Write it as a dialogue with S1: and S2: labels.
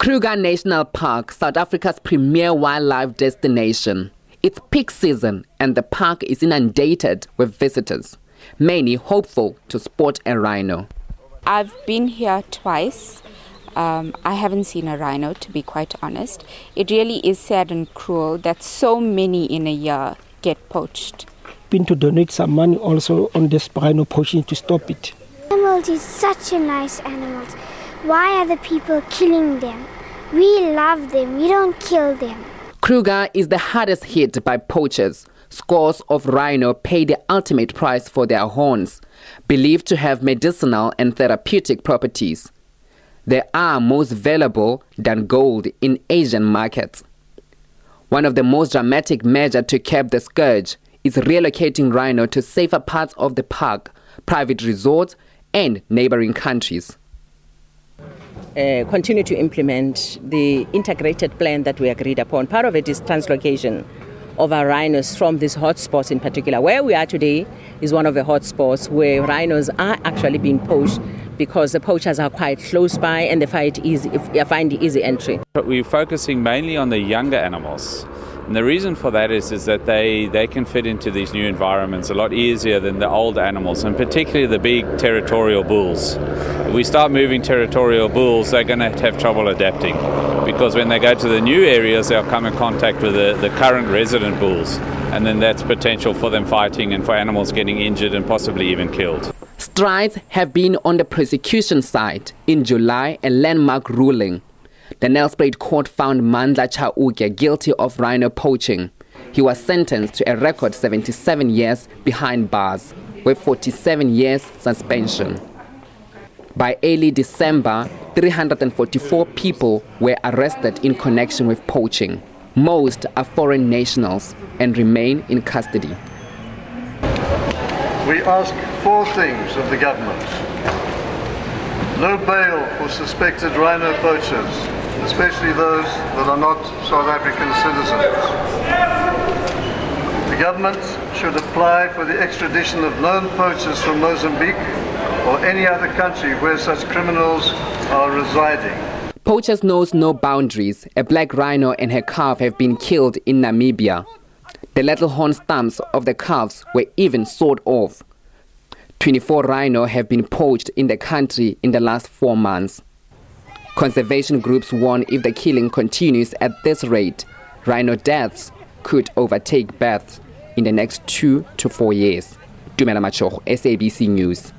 S1: Kruger National Park, South Africa's premier wildlife destination. It's peak season and the park is inundated with visitors, many hopeful to spot a rhino.
S2: I've been here twice. Um, I haven't seen a rhino, to be quite honest. It really is sad and cruel that so many in a year get poached.
S3: Been to donate some money also on this rhino poaching to stop it.
S4: Animals is such a nice animals. Why are the people killing them? We love them. We don't kill them.
S1: Kruger is the hardest hit by poachers. Scores of rhino pay the ultimate price for their horns, believed to have medicinal and therapeutic properties. They are most valuable than gold in Asian markets. One of the most dramatic measures to curb the scourge is relocating rhino to safer parts of the park, private resorts, and neighboring countries.
S5: Uh, continue to implement the integrated plan that we agreed upon. Part of it is translocation of our rhinos from these hotspots in particular. Where we are today is one of the hotspots where rhinos are actually being poached because the poachers are quite close by and they find easy, find easy entry.
S6: We're focusing mainly on the younger animals. And the reason for that is, is that they, they can fit into these new environments a lot easier than the old animals, and particularly the big territorial bulls. We start moving territorial bulls, they're going to have trouble adapting because when they go to the new areas, they'll come in contact with the, the current resident bulls, and then that's potential for them fighting and for animals getting injured and possibly even killed.
S1: Strides have been on the prosecution side. In July, a landmark ruling the Nelspruit court found Mandla Chauke guilty of rhino poaching. He was sentenced to a record 77 years behind bars, with 47 years suspension. By early December, 344 people were arrested in connection with poaching. Most are foreign nationals and remain in custody.
S7: We ask four things of the government. No bail for suspected rhino poachers, especially those that are not South African citizens. The government should apply for the extradition of known poachers from Mozambique or any other country where such criminals are residing.
S1: Poachers knows no boundaries. A black rhino and her calf have been killed in Namibia. The little horn stumps of the calves were even sawed off. 24 rhino have been poached in the country in the last four months. Conservation groups warn if the killing continues at this rate, rhino deaths could overtake births in the next two to four years. Dumela Machogo, SABC News.